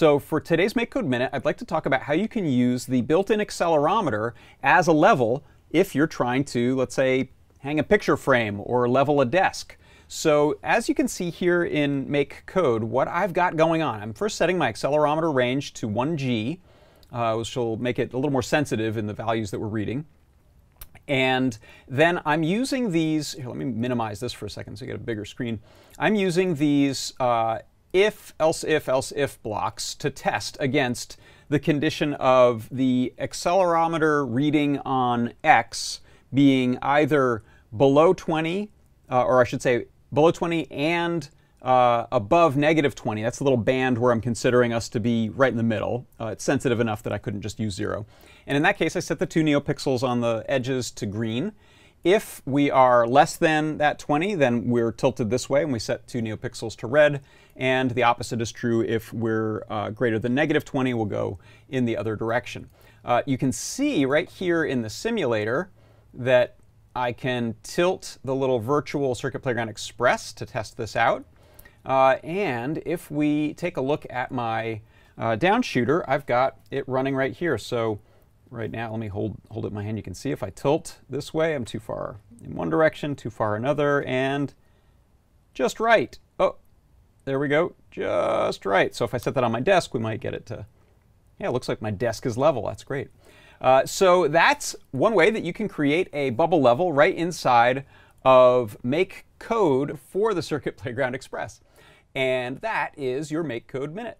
So for today's MakeCode Minute, I'd like to talk about how you can use the built-in accelerometer as a level if you're trying to, let's say, hang a picture frame or level a desk. So as you can see here in MakeCode, what I've got going on, I'm first setting my accelerometer range to 1G, uh, which will make it a little more sensitive in the values that we're reading. And then I'm using these, here, let me minimize this for a second so you get a bigger screen. I'm using these uh, if, else if, else if blocks to test against the condition of the accelerometer reading on X being either below 20, uh, or I should say below 20 and uh, above negative 20. That's the little band where I'm considering us to be right in the middle. Uh, it's sensitive enough that I couldn't just use zero. And in that case, I set the two neopixels on the edges to green. If we are less than that 20, then we're tilted this way and we set two neopixels to red. And the opposite is true if we're uh, greater than negative 20, we'll go in the other direction. Uh, you can see right here in the simulator that I can tilt the little virtual Circuit Playground Express to test this out. Uh, and if we take a look at my uh, down shooter, I've got it running right here. So right now, let me hold, hold it in my hand. You can see if I tilt this way, I'm too far in one direction, too far another, and just right. Oh, there we go, just right. So if I set that on my desk, we might get it to, yeah, it looks like my desk is level. That's great. Uh, so that's one way that you can create a bubble level right inside of Make Code for the Circuit Playground Express. And that is your MakeCode Minute.